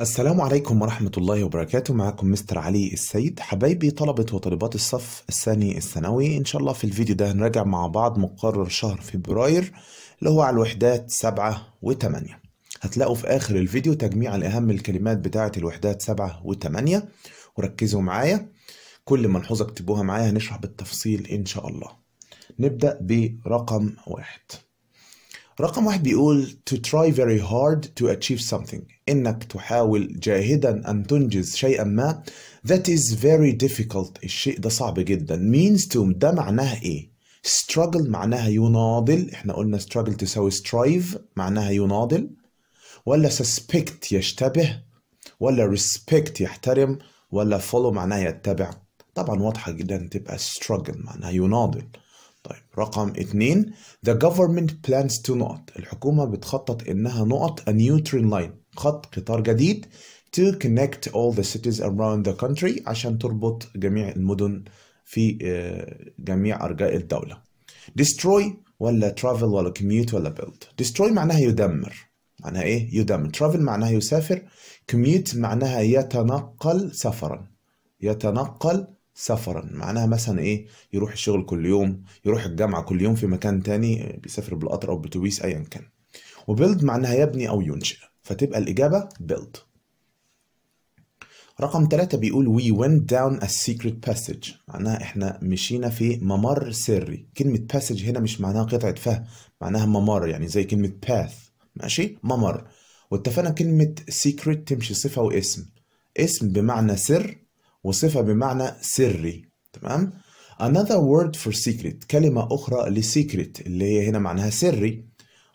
السلام عليكم ورحمة الله وبركاته. معكم مستر علي السيد حبايبي طلبة وطالبات الصف الثاني الثانوي. إن شاء الله في الفيديو ده هنراجع مع بعض مقرر شهر فبراير اللي هو على الوحدات سبعة وثمانية. هتلاقوا في آخر الفيديو تجميع الأهم الكلمات بتاعة الوحدات سبعة وثمانية. وركزوا معايا. كل ملحوظة اكتبوها معايا هنشرح بالتفصيل إن شاء الله. نبدأ برقم واحد. رقم واحد بيقول to try very hard to achieve something. إنك تحاول جاهدا أن تنجز شيئا ما. That is very difficult. الشيء ده صعب جدا. Means to ده معناها إيه؟ Struggle معناها يناضل. إحنا قلنا struggle تساوي strive معناها يناضل. ولا suspect يشتبه. ولا respect يحترم. ولا follow معناها يتبع. طبعا واضحة جدا تبقى struggle معناها يناضل. طيب رقم اتنين the government plans to نقط الحكومة بتخطط إنها نقط a new train line خط قطار جديد to connect all the cities around the country عشان تربط جميع المدن في آه، جميع أرجاء الدولة. destroy ولا travel ولا commute ولا build. destroy معناها يدمر. معناها إيه؟ يدمر. travel معناها يسافر. commute معناها يتنقل سفرا. يتنقل سفرا. معناها مثلا إيه؟ يروح الشغل كل يوم يروح الجامعة كل يوم في مكان تاني بيسافر بالقطر أو باتوبيس ايا كان. وبيلد معناها يبني أو ينشئ. فتبقى الإجابة build. رقم ثلاثة بيقول we went down a secret passage. معناها إحنا مشينا في ممر سري. كلمة passage هنا مش معناها قطعة فهم معناها ممر يعني زي كلمة path. ماشي؟ ممر. واتفقنا كلمة secret تمشي صفة واسم. اسم بمعنى سر وصفة بمعنى سري تمام؟ Another word for secret كلمة أخرى ل secret اللي هي هنا معناها سري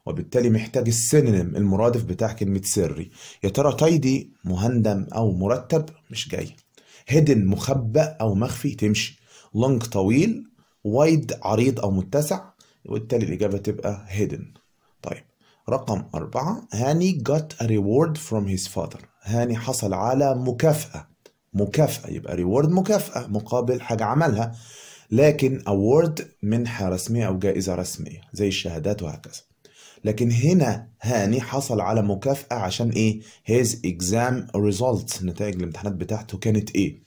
وبالتالي محتاج ال synonym المرادف بتاع كلمة سري. يا ترى tidy مهندم أو مرتب؟ مش جاي. hidden مخبأ أو مخفي تمشي. long طويل. wide عريض أو متسع. وبالتالي الإجابة تبقى هيدن طيب رقم أربعة. هاني got a reward from his father. هاني حصل على مكافأة. مكافأة يبقى ريورد مكافأة مقابل حاجة عملها لكن award منحة رسمية أو جائزة رسمية زي الشهادات وهكذا. لكن هنا هاني حصل على مكافأة عشان إيه؟ his exam results نتائج الامتحانات بتاعته كانت إيه؟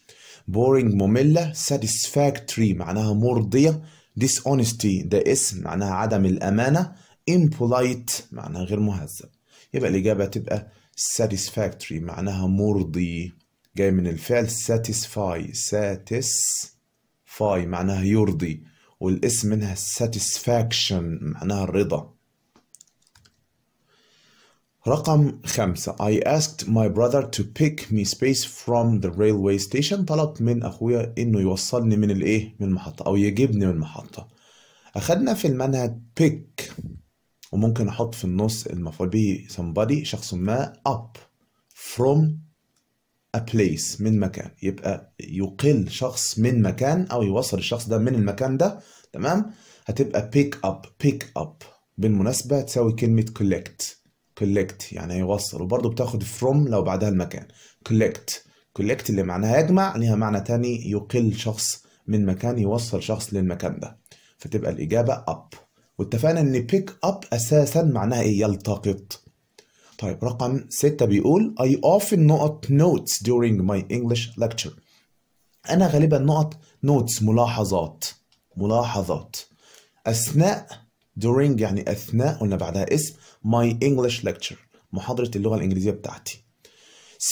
boring مملة satisfactory معناها مرضية dishonesty ده اسم معناها عدم الأمانة impolite معناها غير مهذب. يبقى الإجابة تبقى satisfactory معناها مرضي. جاي من الفعل satisfy. Satisfy معناها يرضي والاسم منها satisfaction معناها الرضا. رقم خمسة. I asked my brother to pick me space from the railway station. طلبت من أخويا إنه يوصلني من الإيه؟ من المحطة أو يجيبني من المحطة. أخدنا في المنهج pick وممكن أحط في النص المفعول به somebody شخص ما up. From a place من مكان. يبقى يقل شخص من مكان أو يوصل الشخص ده من المكان ده تمام؟ هتبقى pick up pick up. بالمناسبة تساوي كلمة collect. collect يعني هيوصل وبرضه بتاخد from لو بعدها المكان. collect. collect اللي معناها يجمع ليها معنى تاني يقل شخص من مكان يوصل شخص للمكان ده. فتبقى الإجابة up. واتفقنا إن pick up أساسا معناها إيه؟ يلتقط. طيب رقم ستة بيقول I often نقط notes during my English lecture. أنا غالبا نقط notes ملاحظات ملاحظات. أثناء during يعني أثناء قلنا بعدها اسم my English lecture محاضرة اللغة الإنجليزية بتاعتي.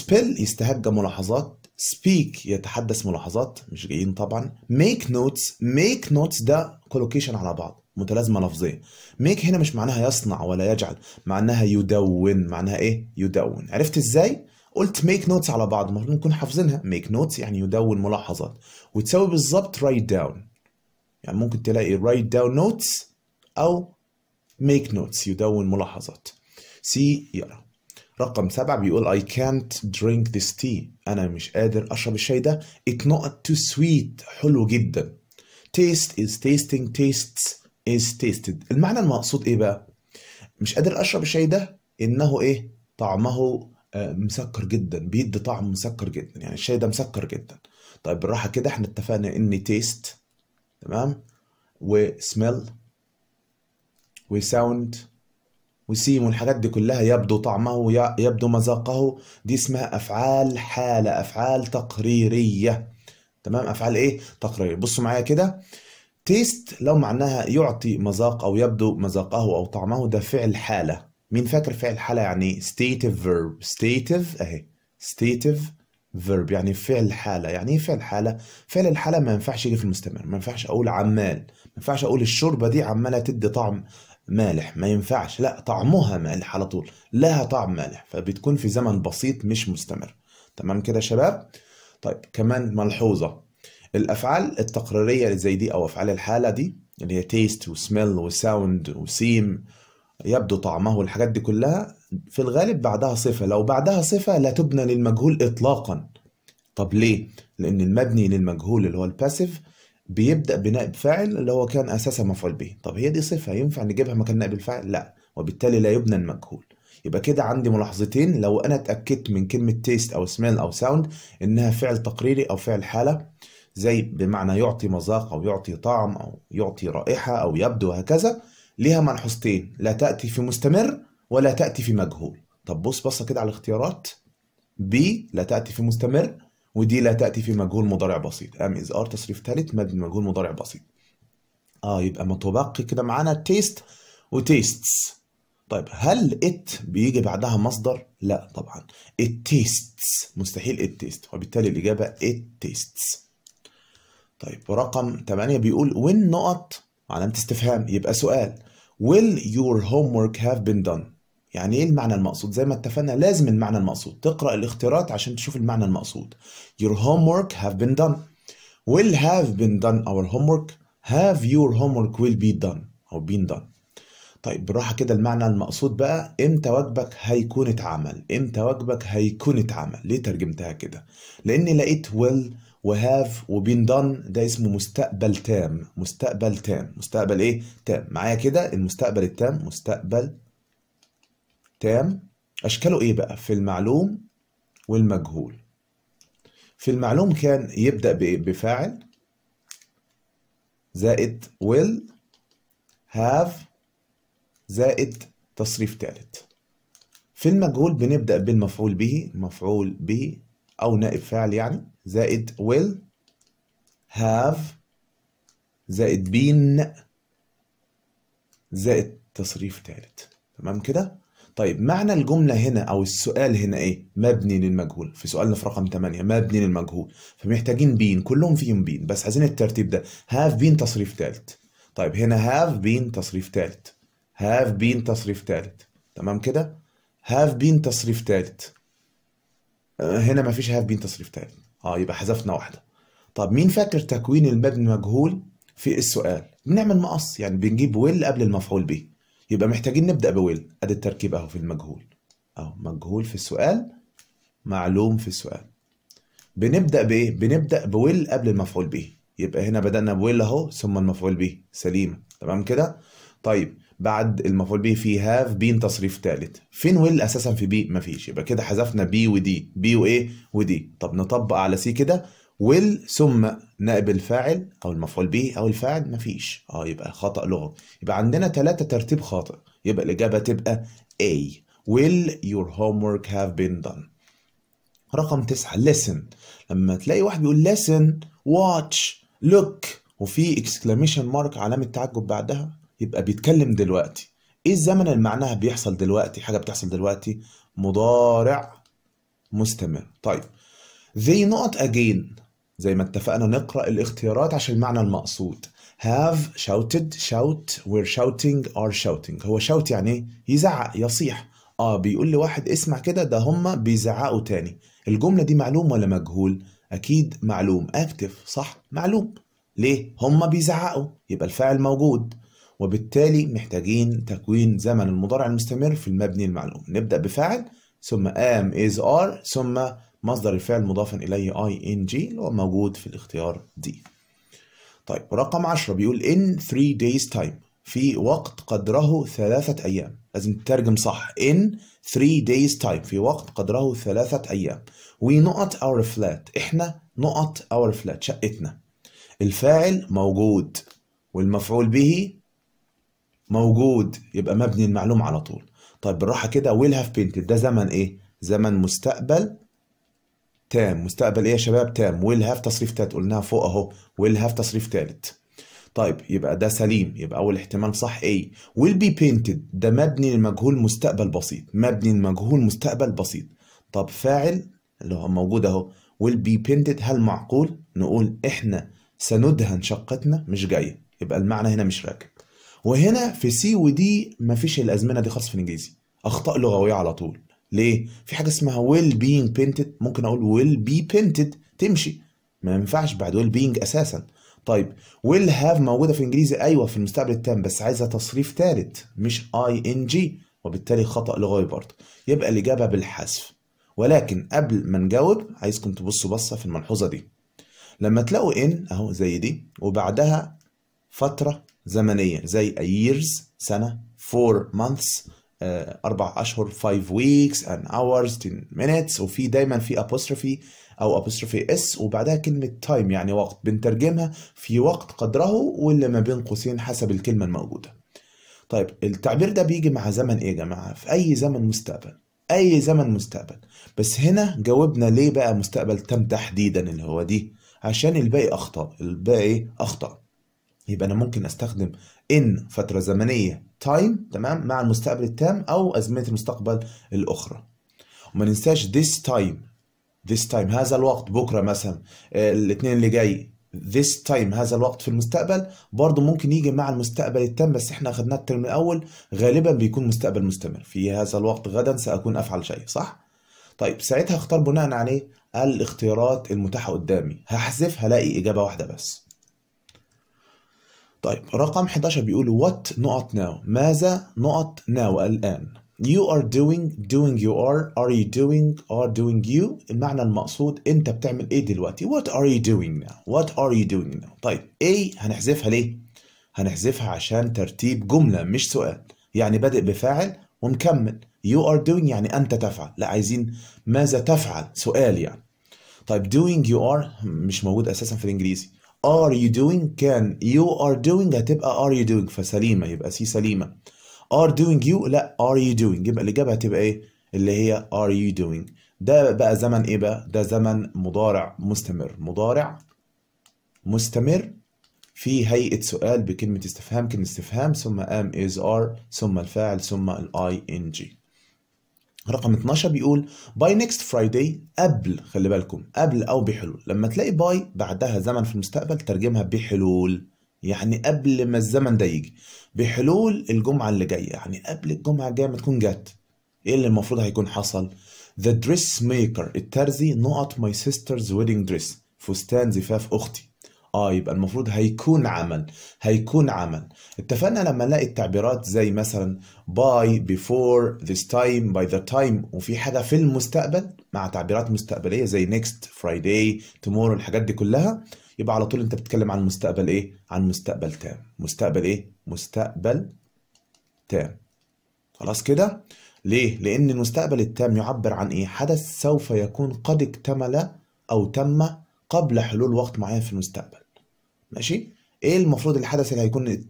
Spell يستهجى ملاحظات speak يتحدث ملاحظات مش جايين طبعا. Make notes make notes ده collocation على بعض. متلازمة لفظية. make هنا مش معناها يصنع ولا يجعل معناها يدون معناها إيه؟ يدون. عرفت إزاي؟ قلت make notes على بعض المفروض نكون حافظينها. make notes يعني يدون ملاحظات. وتساوي بالظبط write down. يعني ممكن تلاقي write down notes أو make notes يدون ملاحظات. سي يلا. رقم سبعة بيقول I can't drink this tea. أنا مش قادر أشرب الشاي ده. It not too sweet. حلو جدا. Taste is tasting tastes. Is tasted. المعنى المقصود إيه بقى؟ مش قادر أشرب الشاي ده إنه إيه؟ طعمه آه، مسكر جدا بيدي طعم مسكر جدا يعني الشاي ده مسكر جدا. طيب بالراحة كده إحنا اتفقنا إن taste تمام؟ و smell و sound و seem والحاجات دي كلها يبدو طعمه يبدو مذاقه. دي اسمها أفعال حالة أفعال تقريرية. تمام؟ أفعال إيه؟ تقريرية. بصوا معايا كده. تيست لو معناها يعطي مذاق أو يبدو مذاقه أو طعمه ده فعل حالة. مين فاكر فعل حالة؟ يعني stative verb. stative أهي. stative verb. يعني فعل حالة. يعني إيه فعل حالة؟ فعل الحالة ما ينفعش يجي في المستمر. ما ينفعش أقول عمال. ما ينفعش أقول الشوربة دي عمالة تدي طعم مالح. ما ينفعش. لا طعمها مالح على طول. لها طعم مالح. فبتكون في زمن بسيط مش مستمر. تمام كده يا شباب؟ طيب كمان ملحوظة. الأفعال التقريرية اللي زي دي أو أفعال الحالة دي اللي هي taste و smell و sound و seem يبدو طعمه والحاجات دي كلها في الغالب بعدها صفة لو بعدها صفة لا تبنى للمجهول إطلاقا طب ليه؟ لأن المبني للمجهول اللي هو ال passive بيبدأ بنائب فاعل اللي هو كان أساسا مفعول به طب هي دي صفة ينفع نجيبها مكان نائب الفاعل؟ لا وبالتالي لا يبنى المجهول يبقى كده عندي ملاحظتين لو أنا اتأكدت من كلمة taste أو smell أو sound إنها فعل تقريري أو فعل حالة زي بمعنى يعطي مذاق أو يعطي طعم أو يعطي رائحة أو يبدو هكذا ليها ملحوظتين لا تأتي في مستمر ولا تأتي في مجهول. طب بص بصة كده على الاختيارات. B لا تأتي في مستمر و D لا تأتي في مجهول مضارع بسيط. am is are تصريف ثالث مبني مجهول مضارع بسيط. آه يبقى متبقي كده معانا taste و tastes طيب هل it بيجي بعدها مصدر؟ لا طبعا. it tastes مستحيل it taste وبالتالي الإجابة it tastes طيب رقم 8 بيقول when نقط علامة استفهام؟ يبقى سؤال will your homework have been done يعني إيه المعنى المقصود؟ زي ما اتفقنا لازم المعنى المقصود تقرأ الاختيارات عشان تشوف المعنى المقصود. Your homework have been done. Will have been done our homework. Have your homework will be done أو been done. طيب بالراحة كده المعنى المقصود بقى إمتى واجبك هيكون اتعمل؟ إمتى واجبك هيكون اتعمل؟ ليه ترجمتها كده؟ لأني لقيت will وهاف وبين دان ده اسمه مستقبل تام. مستقبل تام. مستقبل إيه؟ تام. معايا كده؟ المستقبل التام. مستقبل تام. أشكاله إيه بقى؟ في المعلوم والمجهول. في المعلوم كان يبدأ بايه بفاعل زائد will have زائد تصريف ثالث في المجهول بنبدأ بالمفعول به مفعول به أو نائب فاعل يعني. زائد will have زائد been زائد تصريف ثالث تمام كده؟ طيب معنى الجملة هنا أو السؤال هنا إيه؟ مبني للمجهول. في سؤالنا في رقم 8 مبني للمجهول. فمحتاجين بين كلهم فيهم بين بس عايزين الترتيب ده. have been تصريف ثالث طيب هنا have been تصريف ثالث have been تصريف ثالث تمام كده؟ have been تصريف ثالث هنا مفيش have been تصريف ثالث آه يبقى حذفنا واحدة. طب مين فاكر تكوين المبني مجهول في السؤال؟ بنعمل مقص يعني بنجيب ويل قبل المفعول به. يبقى محتاجين نبدأ بويل أدي التركيب أهو في المجهول. أهو مجهول في السؤال معلوم في السؤال. بنبدأ بايه بنبدأ ب will قبل المفعول به. يبقى هنا بدأنا ب will أهو ثم المفعول به. سليم تمام كده؟ طيب بعد المفعول به في have been تصريف ثالث. فين will أساسا في B مفيش يبقى كده حذفنا B و D B و A و D طب نطبق على C كده. will ثم نائب الفاعل أو المفعول به أو الفاعل مفيش آه يبقى خطأ لغوي يبقى عندنا ثلاثة ترتيب خاطئ. يبقى الإجابة تبقى A. Will your homework have been done? رقم تسعة listen. لما تلاقي واحد بيقول listen watch look. وفي exclamation mark علامة تعجب بعدها. يبقى بيتكلم دلوقتي. إيه الزمن اللي معناها بيحصل دلوقتي؟ حاجة بتحصل دلوقتي. مضارع مستمر. طيب. They not again. زي ما اتفقنا نقرأ الاختيارات عشان المعنى المقصود. Have shouted. Shout. Were shouting. Are shouting. هو shout يعني إيه؟ يزعق يصيح. آه بيقول لي واحد اسمع كده ده هما بيزعقوا تاني. الجملة دي معلوم ولا مجهول؟ أكيد معلوم. Active. صح؟ معلوم. ليه؟ هما بيزعقوا. يبقى الفاعل موجود. وبالتالي محتاجين تكوين زمن المضارع المستمر في المبني المعلوم. نبدأ بفاعل ثم am is are ثم مصدر الفعل مضافا إليه ing اللي هو موجود في الاختيار دي. طيب رقم 10 بيقول in 3 days time في وقت قدره ثلاثة أيام. لازم تترجم صح. in 3 days time في وقت قدره ثلاثة أيام. we نقط our flat. إحنا نقط our flat شقتنا. الفاعل موجود والمفعول به موجود يبقى مبني المعلوم على طول. طيب بالراحة كده will have painted. ده زمن إيه؟ زمن مستقبل تام. مستقبل إيه يا شباب؟ تام. will have تصريف تالت قلناها فوق أهو. will have تصريف تالت. طيب يبقى ده سليم. يبقى أول احتمال صح A. will be painted. ده مبني لمجهول مستقبل بسيط. مبني لمجهول مستقبل بسيط. طب فاعل اللي هو موجود أهو. will be painted. هل معقول؟ نقول إحنا سندهن شقتنا مش جاية. يبقى المعنى هنا مش راكب. وهنا في سي ودي مفيش الأزمنة دي خالص في الإنجليزي. أخطاء لغوية على طول. ليه؟ في حاجة اسمها will being painted. ممكن أقول will be painted. تمشي. ما ينفعش بعد will being أساسا. طيب will have موجودة في الإنجليزي؟ أيوه في المستقبل التام بس عايزة تصريف ثالث مش اي ان جي وبالتالي خطأ لغوي برضه. يبقى الإجابة بالحذف. ولكن قبل ما نجاوب عايزكم تبصوا بصة في الملحوظة دي. لما تلاقوا ان أهو زي دي وبعدها فترة زمنيه زي a years سنة 4 months آه، أربع أشهر 5 weeks and hours 10 minutes وفي دايما في apostrophe أو apostrophe s وبعدها كلمة time يعني وقت بنترجمها في وقت قدره واللي ما بين قوسين حسب الكلمة الموجودة. طيب التعبير ده بيجي مع زمن إيه يا جماعة؟ في أي زمن مستقبل أي زمن مستقبل. بس هنا جاوبنا ليه بقى مستقبل تم تحديدا اللي هو دي؟ عشان الباقي اخطاء الباقي اخطاء يبقى أنا ممكن أستخدم إن فترة زمنية تايم تمام مع المستقبل التام أو أزمنة المستقبل الأخرى. وما ننساش this time this time هذا الوقت بكرة مثلا الاثنين اللي جاي. this time هذا الوقت في المستقبل برضه ممكن يجي مع المستقبل التام بس إحنا أخدناه الترم الأول غالبا بيكون مستقبل مستمر. في هذا الوقت غدا سأكون أفعل شيء صح؟ طيب ساعتها أختار بناء عليه الاختيارات المتاحة قدامي. هحذف هلاقي إجابة واحدة بس. طيب رقم 11 بيقول what نقط now ماذا نقط now الآن؟ you are doing doing you are are you doing are doing you المعنى المقصود انت بتعمل إيه دلوقتي؟ what are you doing now what are you doing now طيب إيه هنحذفها ليه؟ هنحذفها عشان ترتيب جملة مش سؤال. يعني بادئ بفاعل ومكمل you are doing يعني أنت تفعل. لا عايزين ماذا تفعل؟ سؤال يعني. طيب doing you are مش موجود أساسا في الإنجليزي. Are you doing? كان you are doing هتبقى are you doing. فسليمة يبقى سي سليمة. are doing you لا are you doing. يبقى الإجابة هتبقى إيه؟ اللي هي are you doing. ده بقى زمن إيه بقى؟ ده زمن مضارع مستمر. مضارع مستمر في هيئة سؤال بكلمة استفهام. كلمة استفهام ثم am is are ثم الفاعل ثم ال ing. رقم 12 بيقول by next Friday قبل خلي بالكم قبل أو بحلول. لما تلاقي باي بعدها زمن في المستقبل ترجمها بحلول يعني قبل ما الزمن ده يجي. بحلول الجمعة اللي جاية يعني قبل الجمعة الجاية ما تكون جت. إيه اللي المفروض هيكون حصل؟ The dressmaker الترزي نقط my sister's wedding dress. فستان زفاف أختي. آه يبقى المفروض هيكون عمل هيكون عمل. اتفقنا لما نلاقي التعبيرات زي مثلا by before this time by the time وفي حاجة في المستقبل مع تعبيرات مستقبلية زي next Friday tomorrow الحاجات دي كلها يبقى على طول انت بتتكلم عن مستقبل إيه؟ عن مستقبل تام. مستقبل إيه؟ مستقبل تام. خلاص كده؟ ليه؟ لأن المستقبل التام يعبر عن إيه؟ حدث سوف يكون قد اكتمل أو تم قبل حلول وقت معين في المستقبل. ماشي؟ إيه المفروض الحدث اللي هيكون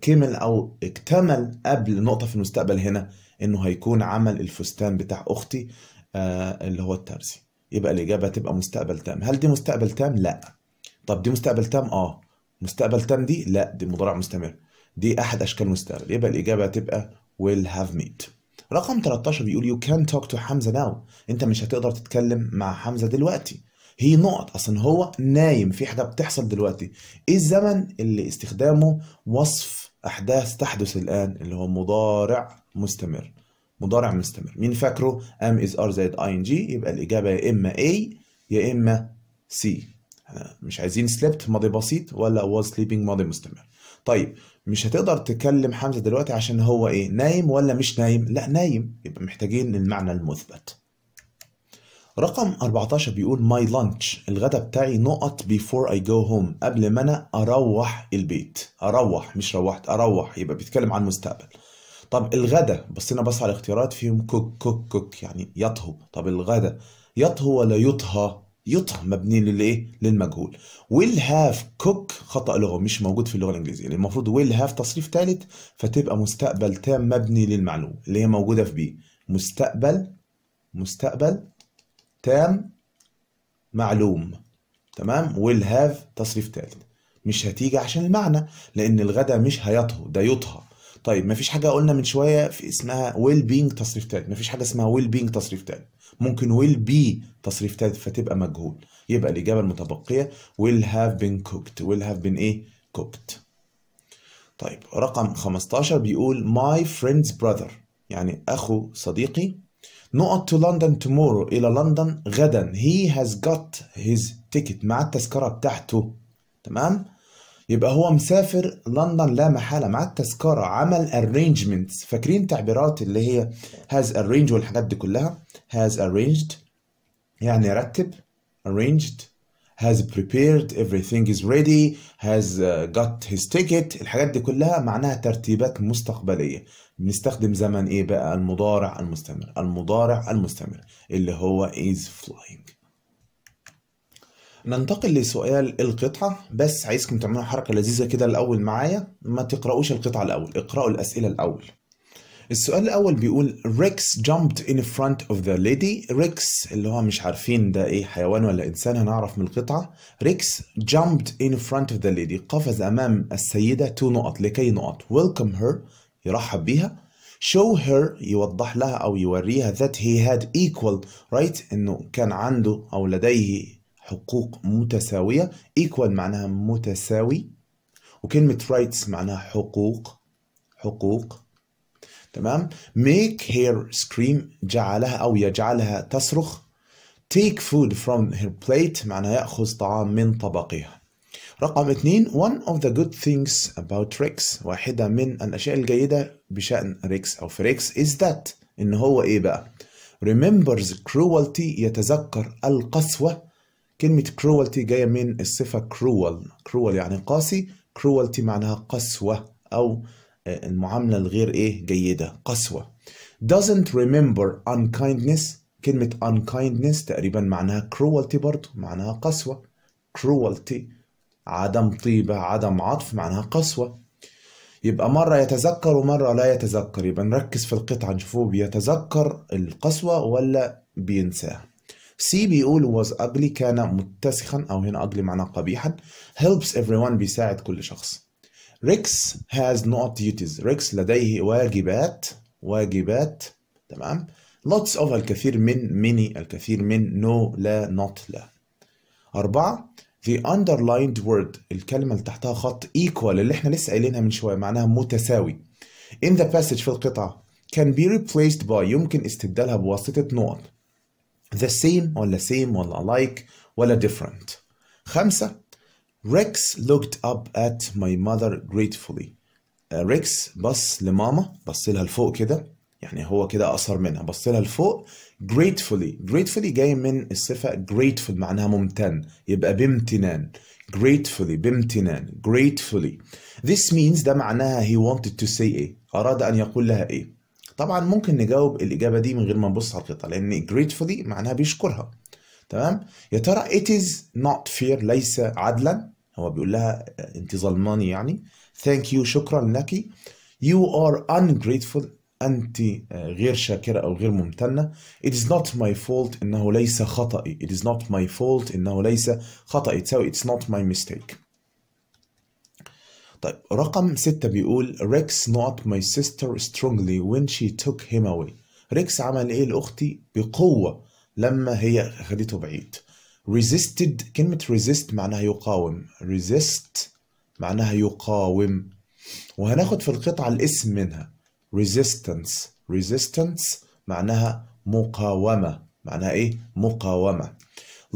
كمل أو اكتمل قبل نقطة في المستقبل هنا إنه هيكون عمل الفستان بتاع أختي آه اللي هو الترزي يبقى الإجابة تبقى مستقبل تام. هل دي مستقبل تام؟ لا. طب دي مستقبل تام؟ آه. مستقبل تام دي؟ لا. دي مضارع مستمر. دي أحد أشكال المستقبل. يبقى الإجابة تبقى will have met رقم 13 بيقول you can talk to حمزة now. أنت مش هتقدر تتكلم مع حمزة دلوقتي. هي نقط. أصلا هو نايم. في حاجة بتحصل دلوقتي. إيه الزمن اللي استخدامه وصف أحداث تحدث الآن؟ اللي هو مضارع مستمر. مضارع مستمر. مين فاكره؟ am is are زائد ing يبقى الإجابة يا إما A يا إما C. مش عايزين slept ماضي بسيط ولا was sleeping ماضي مستمر. طيب مش هتقدر تكلم حمزة دلوقتي عشان هو إيه؟ نايم ولا مش نايم؟ لا نايم. يبقى محتاجين المعنى المثبت. رقم 14 بيقول my lunch الغدا بتاعي نقط before I go home قبل ما أنا أروح البيت. أروح مش روحت أروح يبقى بيتكلم عن المستقبل طب الغدا بصينا بص على الاختيارات فيهم cook cook cook يعني يطهو. طب الغدا يطهو ولا يطهى؟ يطهى مبني للإيه؟ للمجهول. will have cook خطأ لغوي مش موجود في اللغة الإنجليزية. يعني المفروض will have تصريف ثالث فتبقى مستقبل تام مبني للمعلوم اللي هي موجودة في B مستقبل مستقبل تام معلوم تمام؟ will have تصريف ثالث مش هتيجي عشان المعنى لأن الغدا مش هيطهو ده يطهى. طيب مفيش حاجة قلنا من شوية في اسمها will being تصريف ثالث مفيش حاجة اسمها will being تصريف ثالث ممكن will be تصريف ثالث فتبقى مجهول. يبقى الإجابة المتبقية will have been cooked. will have been إيه؟ cooked. طيب رقم 15 بيقول my friend's brother. يعني أخو صديقي نقط to London tomorrow إلى لندن غدا. He has got his ticket. مع التذكرة بتاعته. تمام؟ يبقى هو مسافر لندن لا محالة. مع التذكرة عمل arrangements. فاكرين تعبيرات اللي هي has arranged والحاجات دي كلها؟ has arranged. يعني رتب. arranged. Has prepared everything is ready has uh, got his ticket. الحاجات دي كلها معناها ترتيبات مستقبلية. بنستخدم زمن إيه بقى؟ المضارع المستمر. المضارع المستمر اللي هو is flying. ننتقل لسؤال القطعة. بس عايزكم تعملوا حركة لذيذة كده الأول معايا. ما تقرأوش القطعة الأول اقرأوا الأسئلة الأول. السؤال الأول بيقول ريكس jumped in front of the lady. ريكس اللي هو مش عارفين ده إيه حيوان ولا إنسان هنعرف من القطعة. ريكس jumped in front of the lady. قفز أمام السيدة to نقط. لكي نقط؟ Welcome her. يرحب بيها. Show her. يوضح لها أو يوريها that he had equal right إنه كان عنده أو لديه حقوق متساوية. Equal معناها متساوي. وكلمة rights معناها حقوق حقوق. تمام؟ Make her scream جعلها أو يجعلها تصرخ. Take food from her plate معناها يأخذ طعام من طبقها. رقم اثنين one of the good things about Rex واحدة من الأشياء الجيدة بشأن ريكس أو في ريكس is that إن هو إيه بقى؟ Remembers cruelty يتذكر القسوة. كلمة cruelty جاية من الصفة cruel. cruel يعني قاسي. cruelty معناها قسوة أو المعاملة الغير إيه جيدة قسوة. Doesn't remember unkindness كلمة unkindness تقريبا معناها cruelty برضو معناها قسوة. Cruelty عدم طيبة عدم عطف معناها قسوة. يبقى مرة يتذكر ومرة لا يتذكر. يبقى نركز في القطعة نشوفه بيتذكر القسوة ولا بينساها. C بيقول was ugly كان متسخا أو هنا ugly معناه قبيحا. Helps everyone بيساعد كل شخص. ريكس has نقط duties. ريكس لديه واجبات واجبات تمام؟ Lots of الكثير من many الكثير من no لا not لا. أربعة the underlined word الكلمة اللي تحتها خط equal اللي إحنا لسه قايلينها من شوية معناها متساوي. In the passage في القطعة can be replaced by يمكن استبدالها بواسطة نقط the same ولا same ولا like ولا different. خمسة Rex looked up at my mother gratefully. ريكس بص لماما بص لها لفوق كده. يعني هو كده قصر منها. بص لها لفوق. Gratefully. Gratefully جاي من الصفة grateful معناها ممتن. يبقى بامتنان. Gratefully. بامتنان. Gratefully. This means ده معناها he wanted to say إيه أراد أن يقول لها إيه طبعا ممكن نجاوب الإجابة دي من غير ما نبص على القطعة لأن gratefully معناها بيشكرها. تمام؟ يا ترى it is not fair ليس عدلا؟ هو بيقول لها أنت ظلماني يعني. Thank you شكرا لك. You are ungrateful. أنت غير شاكرة أو غير ممتنة. It is not my fault إنه ليس خطأي. It is not my fault إنه ليس خطأي. تساوي it's not my mistake. طيب رقم ستة بيقول ريكس نقط my sister strongly when she took him away. ريكس عمل إيه لأختي؟ بقوة لما هي أخدته بعيد. Resisted كلمة resist معناها يقاوم. resist معناها يقاوم. وهناخد في القطعة الاسم منها. resistance. resistance معناها مقاومة. معناها إيه؟ مقاومة.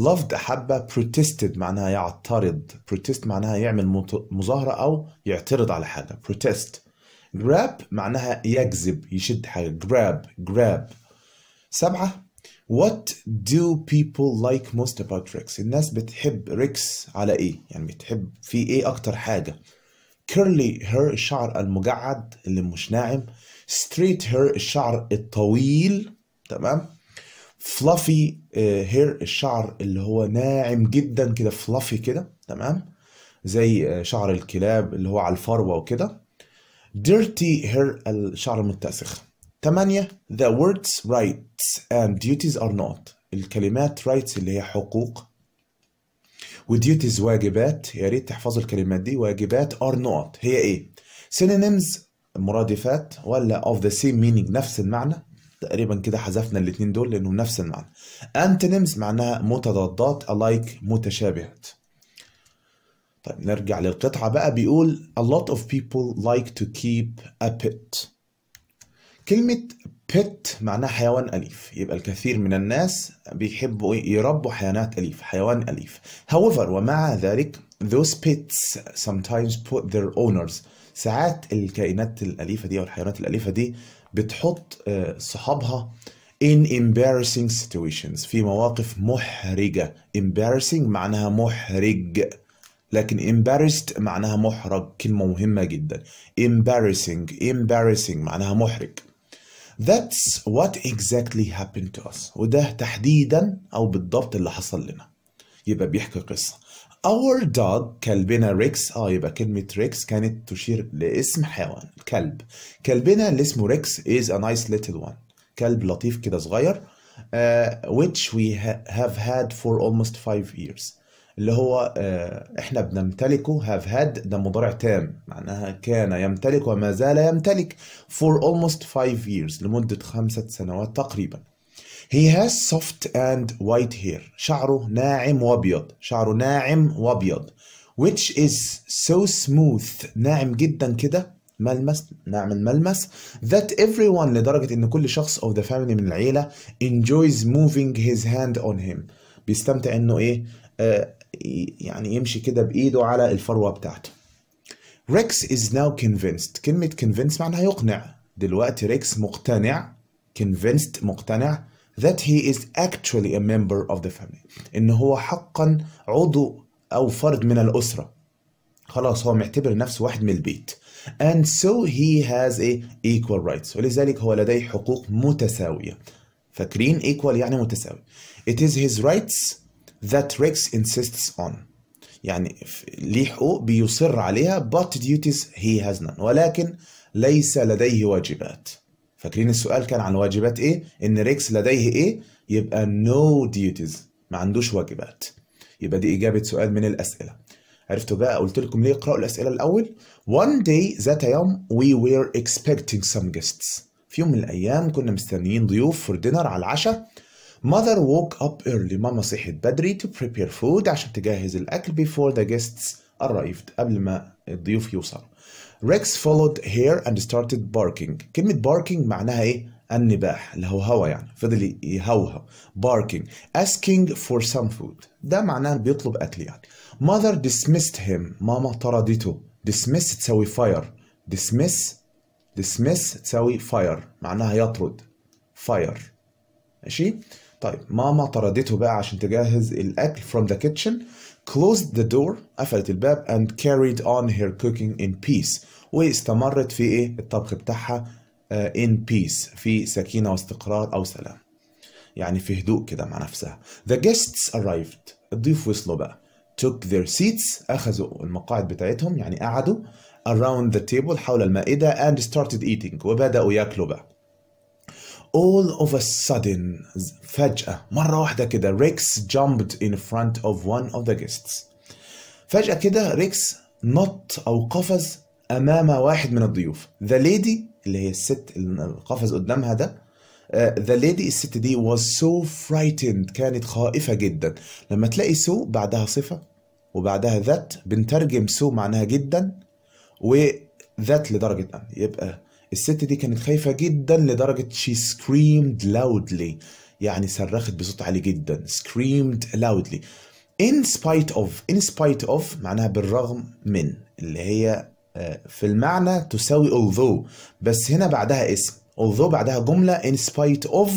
loved أحب protested معناها يعترض. protest معناها يعمل مظاهرة أو يعترض على حاجة. protest. grab معناها يجذب يشد حاجة. grab grab. سبعة What do people like most about Rex؟ الناس بتحب ريكس على إيه؟ يعني بتحب في إيه أكتر حاجة؟ curly hair الشعر المجعد اللي مش ناعم straight hair الشعر الطويل تمام؟ fluffy هير الشعر اللي هو ناعم جدا كده fluffy كده تمام زي آه، شعر الكلاب اللي هو على الفروة وكده dirty hair الشعر المتسخ تمانية the words rights and duties are not. الكلمات rights اللي هي حقوق. وديوتيز واجبات. يا ريت تحفظوا الكلمات دي. واجبات are not. هي إيه؟ Synonyms مرادفات ولا of the same meaning نفس المعنى. تقريبا كده حذفنا الاتنين دول لانهم نفس المعنى. Antonyms معناها متضادات alike متشابهات. طيب نرجع للقطعة بقى. بيقول a lot of people like to keep a pet كلمة pet معناها حيوان أليف. يبقى الكثير من الناس بيحبوا إيه؟ يربوا حيوانات أليف حيوان أليف. However ومع ذلك those pets sometimes put their owners. ساعات الكائنات الأليفة دي أو الحيوانات الأليفة دي بتحط آه، صحابها in embarrassing situations. في مواقف محرجة. Embarrassing معناها محرج. لكن embarrassed معناها محرج. كلمة مهمة جدا. Embarrassing. Embarrassing معناها محرج. That's what exactly happened to us. وده تحديدا أو بالضبط اللي حصل لنا. يبقى بيحكي قصة. Our dog كلبنا ريكس. آه يبقى كلمة ريكس كانت تشير لاسم حيوان كلب. كلبنا اللي اسمه ريكس is a nice little one. كلب لطيف كده صغير uh, which we ha- have had for almost five years. اللي هو uh, إحنا بنمتلكه have had ده مضارع تام معناها كان يمتلك وما زال يمتلك for almost five years لمدة خمسة سنوات تقريبا He has soft and white hair. شعره ناعم وأبيض. شعره ناعم وأبيض. Which is so smooth. ناعم جدا كده. ملمس ناعم الملمس. That everyone لدرجة إن كل شخص of the family من العيلة enjoys moving his hand on him. بيستمتع إنه إيه؟ آه يعني يمشي كده بإيده على الفروة بتاعته. ريكس is now convinced. كلمة convinced معناها يقنع. دلوقتي ريكس مقتنع convinced مقتنع that he is actually a member of the family إن هو حقا عضو أو فرد من الأسرة خلاص هو معتبر نفسه واحد من البيت and so he has a equal rights ولذلك هو لديه حقوق متساوية فاكرين equal يعني متساوي it is his rights that Rex insists on. يعني ليه حقوق بيصر عليها but duties he has none. ولكن ليس لديه واجبات. فاكرين السؤال كان عن واجبات إيه؟ إن ريكس لديه إيه؟ يبقى no duties. ما عندوش واجبات. يبقى دي إجابة سؤال من الأسئلة. عرفتوا بقى قلت لكم ليه اقرأوا الأسئلة الأول؟ One day ذات يوم we were expecting some guests. في يوم من الأيام كنا مستنيين ضيوف for dinner على العشاء. Mother woke up early ماما صحت بدري to prepare food عشان تجهز الاكل before the guests arrived قبل ما الضيوف يوصلوا Rex followed her and started barking كلمة barking معناها إيه؟ النباح الهوهوة يعني فضل يهوهو barking asking for some food ده معناه بيطلب أكل يعني mother dismissed him ماما طردته dismiss تساوي fire dismiss dismiss تساوي fire معناها يطرد fire ماشي طيب ماما طردته بقى عشان تجهز الأكل from the kitchen closed the door قفلت الباب and carried on her cooking in peace. واستمرت في إيه؟ الطبخ بتاعها آه، in peace في سكينة واستقرار أو سلام. يعني في هدوء كده مع نفسها. The guests arrived. الضيوف وصلوا بقى. Took their seats أخذوا المقاعد بتاعتهم يعني قعدوا around the table حول المائدة and started eating. وبدأوا ياكلوا بقى. All of a sudden فجأة مرة واحدة كده ريكس jumped in front of one of the guests. فجأة كده ريكس نط أو قفز أمام واحد من الضيوف. The lady اللي هي الست اللي القفز قدامها ده آه، the lady الست دي was so frightened كانت خائفة جدا. لما تلاقي so بعدها صفة وبعدها that بنترجم so معناها جدا و that لدرجة أن يبقى الست دي كانت خايفة جدا لدرجة she screamed loudly. يعني صرخت بصوت عالي جدا. Screamed loudly. In spite of in spite of معناها بالرغم من اللي هي آه، في المعنى تساوي although. بس هنا بعدها اسم. Although بعدها جملة. In spite of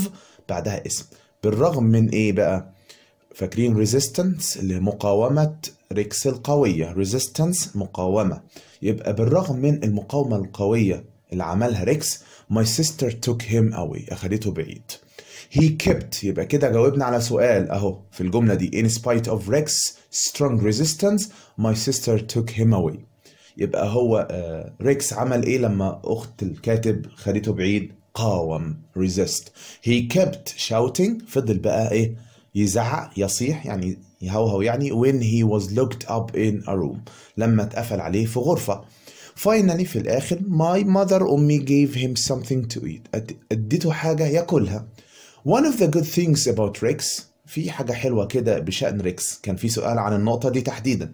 بعدها اسم. بالرغم من إيه بقى؟ فاكرين resistance اللي هي مقاومة ريكس القوية. Resistance مقاومة. يبقى بالرغم من المقاومة القوية اللي عملها ريكس my sister took him away أخدته بعيد. He kept يبقى كده جاوبنا على سؤال أهو في الجملة دي. In spite of Rex's strong resistance my sister took him away. يبقى هو آه، ريكس عمل إيه لما أخت الكاتب خدته بعيد؟ قاوم resist. He kept shouting فضل بقى إيه؟ يزعق يصيح يعني يهوهو يعني when he was locked up in a room. لما اتقفل عليه في غرفة. Finally في الآخر my mother أمي gave him something to eat. أد- أديته حاجة يأكلها. One of the good things about Rex في حاجة حلوة كده بشأن ريكس كان في سؤال عن النقطة دي تحديدا.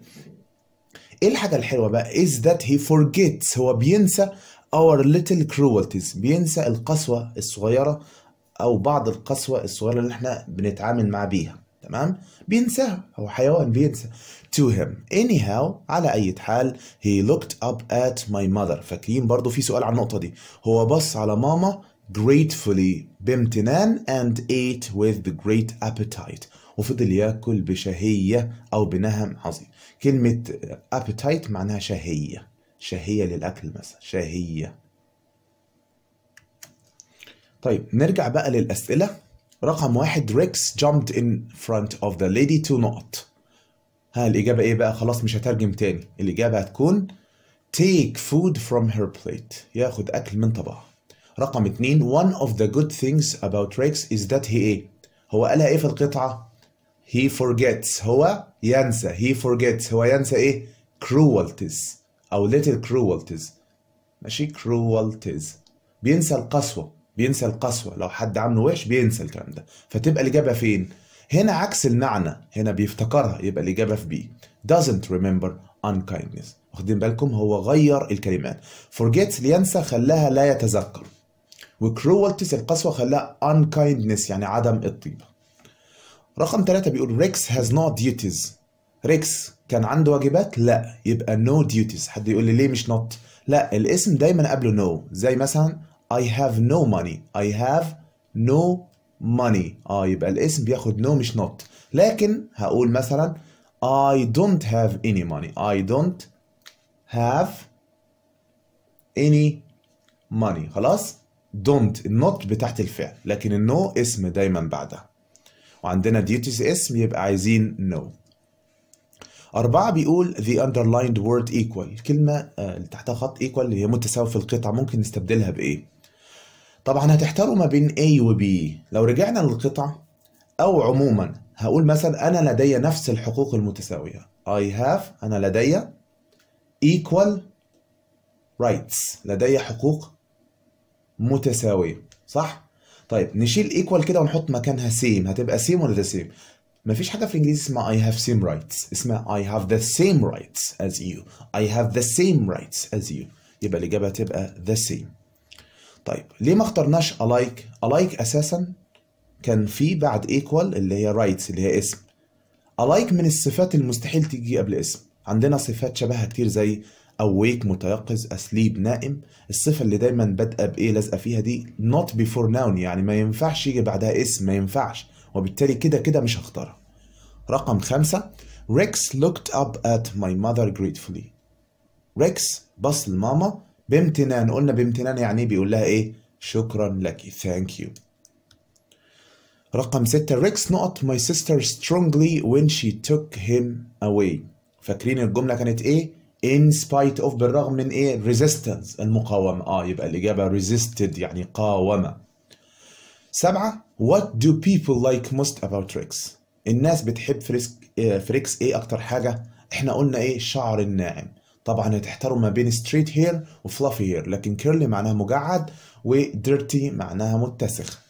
إيه الحاجة الحلوة بقى؟ Is that he forgets هو بينسى our little cruelties. بينسى القسوة الصغيرة أو بعض القسوة الصغيرة اللي إحنا بنتعامل مع بيها. تمام؟ بينساها. هو حيوان بينسى. To him. Anyhow على أي حال he looked up at my mother. فاكرين برضو في سؤال عن النقطة دي. هو بص على ماما gratefully بامتنان and ate with the great appetite. وفضل ياكل بشهية أو بنهم عظيم. كلمة appetite معناها شهية. شهية للأكل مثلا. شهية. طيب نرجع بقى للأسئلة. رقم واحد ريكس jumped in front of the lady to نقط ها الإجابة إيه بقى؟ خلاص مش هترجم تاني. الإجابة هتكون take food from her plate. ياخد أكل من طبقها رقم اتنين one of the good things about Rex is that he إيه هو قالها إيه في القطعة؟ He forgets. هو ينسى. He forgets. هو ينسى إيه؟ cruelties. أو little cruelties. ماشي؟ cruelties. بينسى القسوة. بينسى القسوة. لو حد عامله وحش بينسى الكلام ده. فتبقى الإجابة فين؟ هنا عكس المعنى هنا بيفتكرها يبقى الإجابة في B doesn't remember unkindness. واخدين بالكم؟ هو غير الكلمات. Forgets لينسى خلاها لا يتذكر. وcruelties القسوة خلاها unkindness يعني عدم الطيبة رقم ثلاثة بيقول ريكس has not duties. ريكس كان عنده واجبات؟ لا. يبقى no duties. حد يقول لي ليه مش not لا. الاسم دايما قبله no. زي مثلا I have no money. I have no money. آه يبقى الاسم بياخد no مش not. لكن هقول مثلا I don't have any money. I don't have any money. خلاص؟ don't. النوت بتاعت الفعل. لكن النو اسم دايما بعدها. وعندنا duties اسم يبقى عايزين no. أربعة بيقول the underlined word equal. الكلمة آه، اللي تحتها خط equal اللي هي متساوي في القطعة. ممكن نستبدلها بإيه؟ طبعا هتحتاروا ما بين A و B. لو رجعنا للقطعة أو عموما هقول مثلا أنا لدي نفس الحقوق المتساوية. I have أنا لدي equal rights. لدي حقوق متساوية. صح؟ طيب نشيل equal كده ونحط مكانها same. هتبقى same ولا the same؟ مفيش حاجة في الإنجليزي اسمها I have same rights. اسمها I have the same rights as you. I have the same rights as you. يبقى الإجابة هتبقى the same. طيب ليه ما اخترناش alike alike أساسا كان في بعد equal اللي هي rights اللي هي اسم. alike من الصفات المستحيل تيجي قبل اسم. عندنا صفات شبهها كتير زي awake متيقظ asleep نائم. الصفة اللي دايما بادئة بإيه لازقة فيها دي not before noun يعني ما ينفعش يجي بعدها اسم ما ينفعش. وبالتالي كده كده مش هختارها. رقم خمسة Rex looked up at my mother gratefully. ريكس بص لماما بامتنان قلنا بامتنان يعني إيه؟ بيقول لها إيه؟ شكرا لك thank you. رقم ستة ريكس نقط my sister strongly when she took him away. فاكرين الجملة كانت إيه؟ In spite of بالرغم من إيه؟ resistance المقاومة. آه يبقى الإجابة resisted يعني قاوم سبعة what do people like most about Rex الناس بتحب في ريكس آه، في ريكس إيه أكتر حاجة؟ إحنا قلنا إيه؟ الشعر الناعم. طبعا هتحتاروا ما بين straight hair و fluffy hair لكن curly معناها مجعد و dirty معناها متسخ.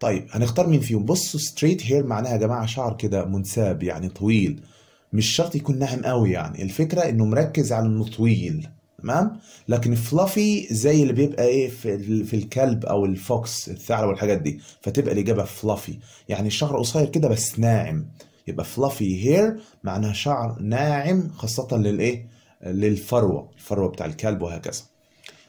طيب هنختار مين فيهم؟ بصوا straight hair معناها يا جماعة شعر كده منساب يعني طويل. مش شرط يكون ناعم قوي يعني. الفكرة إنه مركز على إنه طويل تمام؟ لكن fluffy زي اللي بيبقى إيه في, في الكلب أو ال fox الثعلب والحاجات دي فتبقى الإجابة fluffy يعني الشعر قصير كده بس ناعم. يبقى فلافي هير معناها شعر ناعم خاصة للإيه؟ للفروة الفروة بتاع الكلب وهكذا.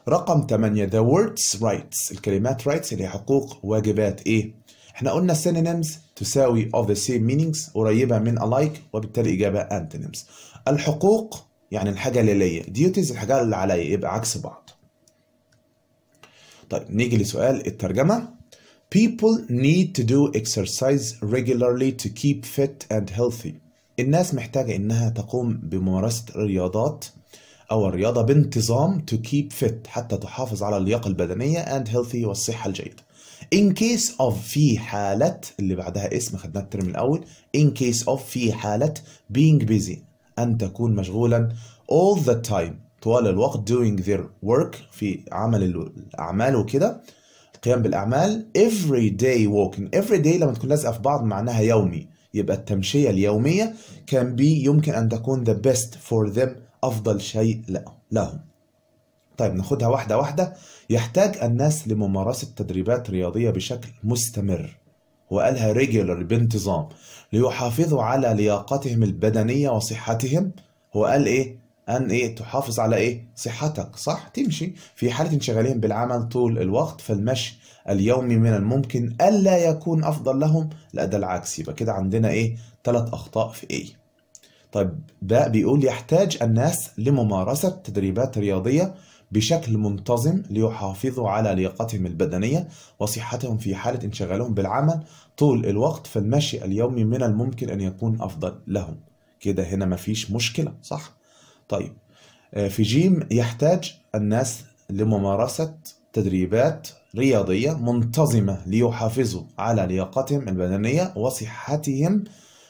رقم 8 the words rights الكلمات rights اللي هي حقوق واجبات إيه؟ إحنا قلنا synonyms تساوي of the same meanings قريبة من alike وبالتالي إجابة antonyms. الحقوق يعني الحاجة اللي ليا. duties الحاجة اللي عليا. يبقى عكس بعض. طيب نيجي لسؤال الترجمة. People need to do exercise regularly to keep fit and healthy. الناس محتاجة إنها تقوم بممارسة الرياضات أو الرياضة بانتظام to keep fit حتى تحافظ على اللياقة البدنية and healthy والصحة الجيدة. In case of في حالة اللي بعدها اسم خدناه الترم الأول. In case of في حالة being busy أن تكون مشغولا all the time طوال الوقت doing their work في عمل الأعمال وكده. القيام بالأعمال every day walking. Every day لما تكون لازقة في بعض معناها يومي. يبقى التمشية اليومية can be يمكن أن تكون the best for them أفضل شيء لهم. طيب ناخدها واحدة واحدة. يحتاج الناس لممارسة تدريبات رياضية بشكل مستمر وقالها regular بانتظام ليحافظوا على لياقتهم البدنية وصحتهم. هو قال إيه؟ أن إيه تحافظ على إيه؟ صحتك صح؟ تمشي. في حالة انشغالهم بالعمل طول الوقت فالمشي اليومي من الممكن ألا يكون أفضل لهم. لا ده العكس. يبقى كده عندنا إيه؟ ثلاث أخطاء في إيه؟ طيب ده بيقول يحتاج الناس لممارسة تدريبات رياضية بشكل منتظم ليحافظوا على لياقتهم البدنية وصحتهم في حالة انشغالهم بالعمل طول الوقت. فالمشي اليومي من الممكن أن يكون أفضل لهم. كده هنا مفيش مشكلة صح؟ طيب. في جيم يحتاج الناس لممارسة تدريبات رياضية منتظمة ليحافظوا على لياقتهم البدنية وصحتهم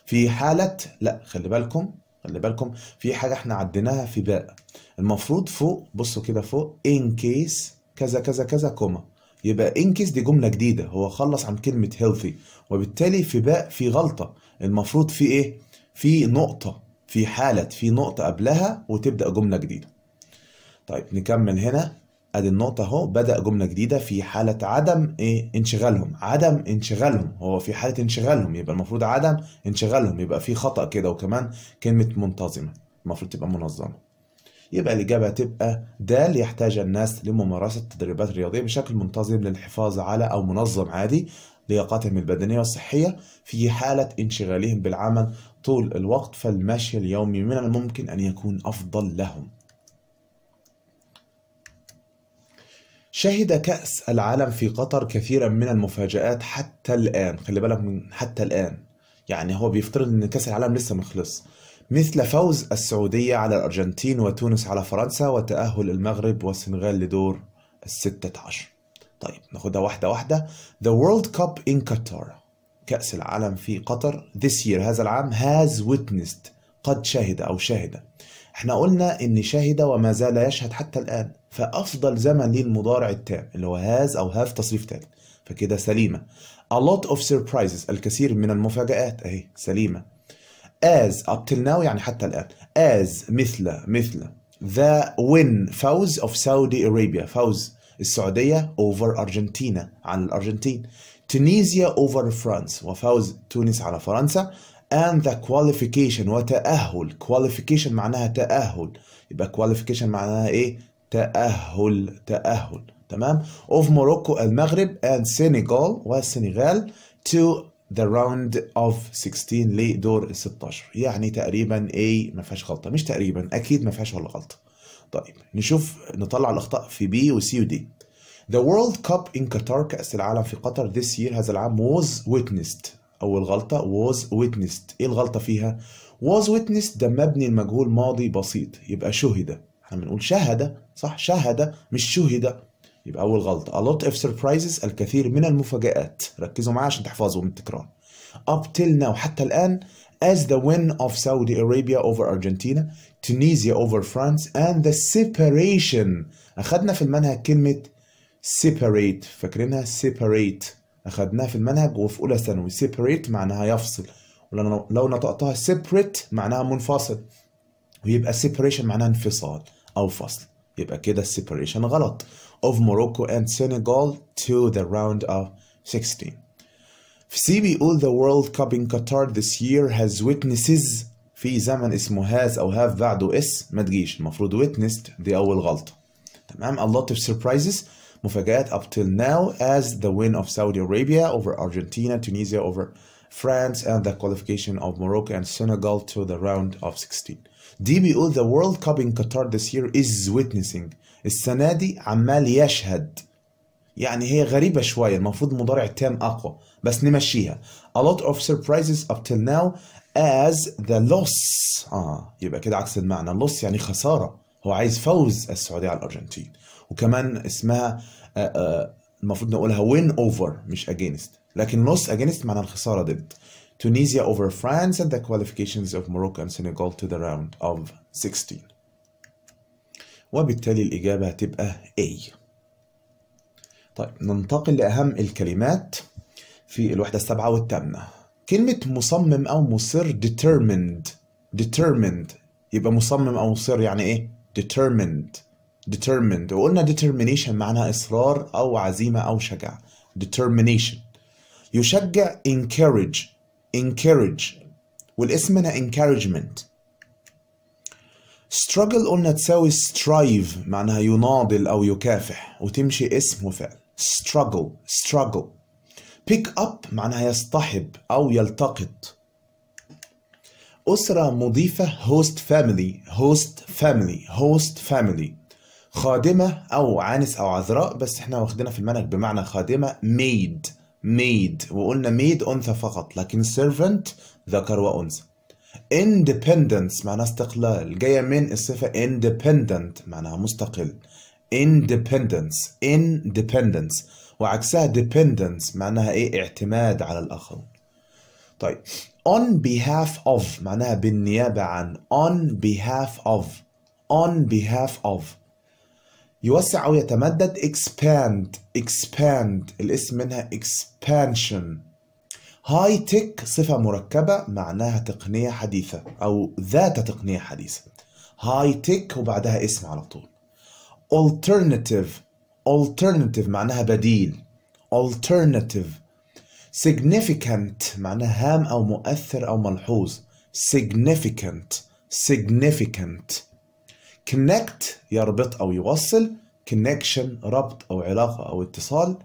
في حالة لا خلي بالكم خلي بالكم في حاجة إحنا عديناها في باء. المفروض فوق بصوا كده فوق in case كذا كذا كذا comma. يبقى in case دي جملة جديدة هو خلص عن كلمة healthy وبالتالي في باء في غلطة. المفروض في إيه؟ في نقطة. في حالة في نقطة قبلها وتبدأ جملة جديدة. طيب نكمل هنا. أدي النقطة أهو. بدأ جملة جديدة في حالة عدم إيه انشغالهم. عدم انشغالهم. هو في حالة انشغالهم. يبقى المفروض عدم انشغالهم. يبقى في خطأ كده وكمان كلمة منتظمة. المفروض تبقى منظمة. يبقى الإجابة تبقى د يحتاج الناس لممارسة تدريبات رياضية بشكل منتظم للحفاظ على أو منظم عادي. لياقتهم البدنية والصحية في حالة انشغالهم بالعمل طول الوقت فالمشي اليومي من الممكن أن يكون أفضل لهم. شهد كأس العالم في قطر كثيرا من المفاجآت حتى الآن. خلي بالك من حتى الآن. يعني هو بيفترض إن كأس العالم لسه ما مثل فوز السعودية على الأرجنتين وتونس على فرنسا وتأهل المغرب والسنغال لدور الستة عشر. طيب ناخدها واحدة واحدة. The World Cup in Qatar. كأس العالم في قطر this year هذا العام has witnessed قد شهد أو شهد. إحنا قلنا إن شهد وما زال يشهد حتى الآن فأفضل زمن للمضارع التام اللي هو has أو have تصريف تام. فكده سليمة. A lot of surprises الكثير من المفاجآت. أهي سليمة. As up till now يعني حتى الآن. As مثل مثل. The win فوز of Saudi Arabia فوز السعودية over أرجنتينا عن الأرجنتين. تونيزيا over France وفوز تونس على فرنسا. And the qualification. وتأهل. Qualification معناها تأهل. يبقى qualification معناها إيه؟ تأهل. تأهل. تمام؟ Of Morocco المغرب and Senegal. والسنغال to the round of 16 لدور ال 16 يعني تقريبا A ما فيهاش غلطة. مش تقريبا. أكيد ما فيهاش ولا غلطة. طيب نشوف نطلع الأخطاء في B و C و D. The World Cup in Qatar كأس العالم في قطر this year هذا العام was witnessed. أول غلطة was witnessed. إيه الغلطة فيها؟ was witnessed ده مبني المجهول ماضي بسيط. يبقى شهد. إحنا بنقول شهد صح؟ شهد مش شهد. يبقى أول غلطة. A lot of surprises الكثير من المفاجآت. ركزوا معايا عشان تحفظوا من التكرار. Up till now حتى الآن as the win of Saudi Arabia over Argentina Tunisia over France and the separation أخدنا في المنهج كلمة separate فاكرينها separate أخدناها في المنهج وفي أولى ثانوي separate معناها يفصل ولو لو نطقتها separate معناها منفصل ويبقى separation معناها انفصال أو فصل يبقى كده separation غلط of Morocco and Senegal to the round of 16 في سي بيقول the World Cup in Qatar this year has witnesses في زمن اسمه has أو have بعده اس ما تجيش المفروض witnessed دي أول غلطة تمام a lot of surprises مفاجآت up till now as the win of Saudi Arabia over Argentina, Tunisia over France and the qualification of Morocco and Senegal to the round of 16 دي بيقول the World Cup in Qatar this year is witnessing السنة دي عمال يشهد يعني هي غريبة شوية المفروض مضارع تام أقوى بس نمشيها a lot of surprises up till now as the loss. آه يبقى كده عكس المعنى. loss يعني خسارة. هو عايز فوز السعودية على الأرجنتين. وكمان اسمها آه آه المفروض نقولها win over مش against. لكن loss against معنى الخسارة ضد. Tunisia over France and the qualifications of Morocco and Senegal to the round of 16 وبالتالي الإجابة هتبقى A. طيب ننتقل لأهم الكلمات في الوحدة السابعة والثامنة. كلمة مصمم أو مصر determined determined يبقى مصمم أو مصر يعني إيه determined determined وقلنا determination معناها إصرار أو عزيمة أو شجاعة determination يشجع encourage encourage والاسم هنا encouragement struggle قلنا تساوي strive معناها يناضل أو يكافح وتمشي اسم وفعل struggle struggle pick up معناها يصطحب أو يلتقط. أسرة مضيفة host family host family host family. خادمة أو عانس أو عذراء بس إحنا واخدينها في المنهج بمعنى خادمة maid maid. وقلنا maid أنثى فقط لكن servant ذكر وأنثى. independence معناها استقلال جاية من الصفة independent معناها مستقل. Independence. Independence. وعكسها dependence معناها إيه؟ اعتماد على الآخرون طيب. On behalf of معناها بالنيابة عن. On behalf of. On behalf of. يوسع أو يتمدد. Expand. Expand. الاسم منها expansion. هاي تك صفة مركبة معناها تقنية حديثة أو ذات تقنية حديثة. هاي تك وبعدها اسم على طول. Alternative alternative معناها بديل alternative significant معناها هام أو مؤثر أو ملحوظ significant significant connect يربط أو يوصل connection ربط أو علاقة أو اتصال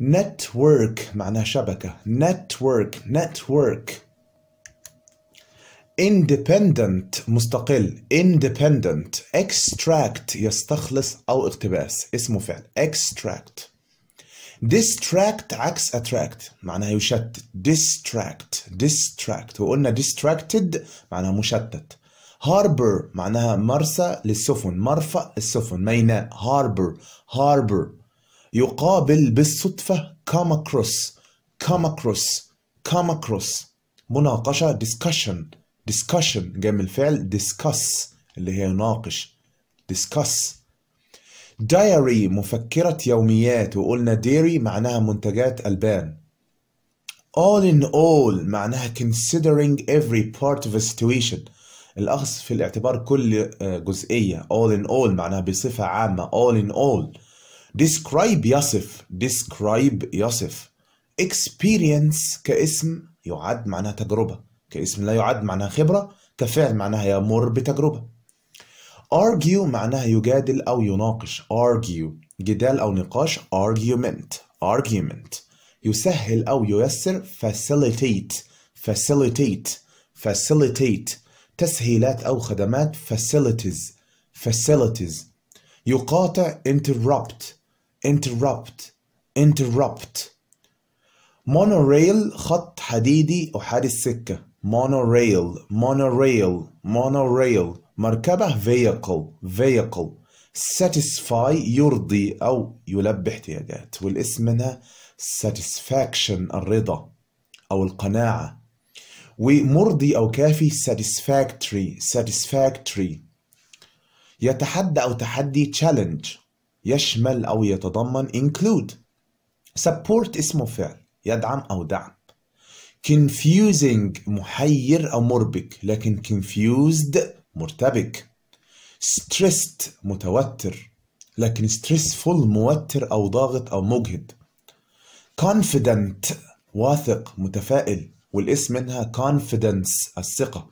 network معناها شبكة network network independent مستقل independent extract يستخلص أو اقتباس اسمه فعل extract distract عكس attract معناها يشتت distract distract وقلنا distracted معناها مشتت harbor معناها مرسى للسفن مرفأ السفن ميناء harbor harbor يقابل بالصدفة come across come across come across مناقشة discussion discussion جاي من الفعل discuss اللي هي يناقش discuss. diary مفكرة يوميات وقلنا dairy معناها منتجات ألبان. all in all معناها considering every part of a situation. الأخذ في الاعتبار كل جزئية. all in all معناها بصفة عامة. all in all. describe يصف. describe يصف. experience كاسم يعد معناها تجربة. كاسم لا يعد معناها خبرة كفعل معناها يمر بتجربة. Argue معناها يجادل أو يناقش. Argue جدال أو نقاش. Argument argument. يسهل أو ييسر. Facilitate facilitate facilitate. تسهيلات أو خدمات. Facilities facilities. يقاطع interrupt interrupt interrupt. Monorail خط حديدي أحاد السكة monorail monorail monorail مركبة vehicle vehicle satisfy يرضي أو يلبي احتياجات والاسم منها satisfaction الرضا أو القناعة ومرضي أو كافي satisfactory satisfactory يتحدى أو تحدي challenge يشمل أو يتضمن include support اسمه فعل يدعم أو دعم confusing محير أو مربك لكن confused مرتبك. stressed متوتر لكن stressful موتر أو ضاغط أو مجهد. confident واثق متفائل والاسم منها confidence الثقة.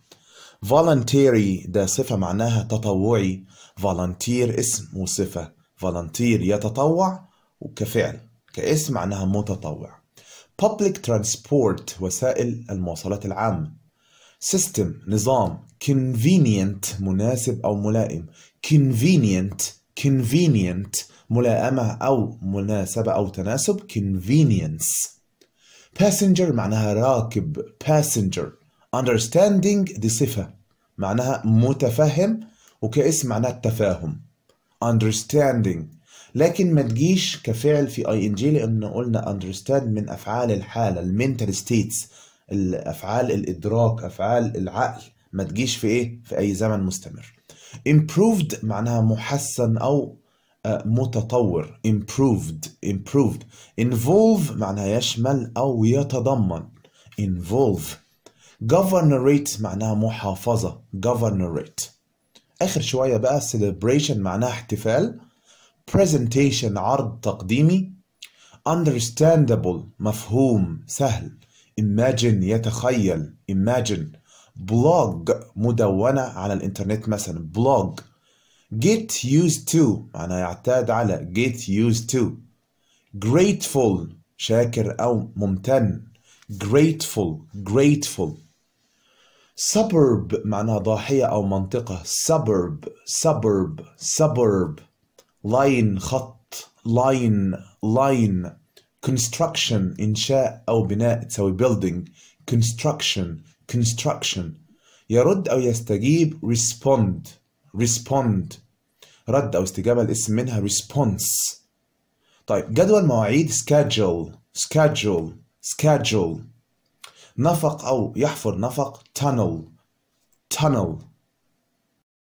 voluntary ده صفة معناها تطوعي. volunteer اسم وصفة. volunteer يتطوع وكفعل. كاسم معناها متطوع. Public transport وسائل المواصلات العامة system نظام convenient مناسب أو ملائم convenient convenient ملائمة أو مناسبة أو تناسب convenience passenger معناها راكب passenger understanding دي صفة معناها متفهم وكاسم معناها التفاهم understanding لكن ما تجيش كفعل في ing لأن قلنا understand من أفعال الحالة ال mental states الافعال الإدراك أفعال العقل. ما تجيش في إيه؟ في أي زمن مستمر. improved معناها محسن أو متطور. improved improved. involve معناها يشمل أو يتضمن. involve. governorate معناها محافظة. governorate. آخر شوية بقى celebration معناها احتفال. Presentation عرض تقديمي understandable مفهوم سهل imagine يتخيل imagine blog مدونة على الإنترنت مثلا blog get used to معناها يعتاد على get used to grateful شاكر أو ممتن grateful grateful suburb معناها ضاحية أو منطقة suburb suburb suburb line خط line line construction إنشاء أو بناء تساوي building construction construction يرد أو يستجيب respond respond رد أو استجابة الاسم منها response طيب جدول مواعيد schedule schedule schedule نفق أو يحفر نفق tunnel tunnel